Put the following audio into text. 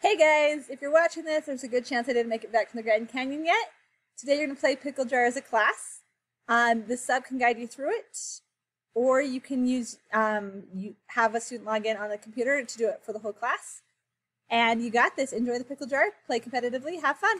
Hey guys, if you're watching this, there's a good chance I didn't make it back from the Grand Canyon yet. Today you're going to play Pickle Jar as a class. Um, the sub can guide you through it, or you can use um, you have a student log in on the computer to do it for the whole class. And you got this. Enjoy the Pickle Jar, play competitively, have fun.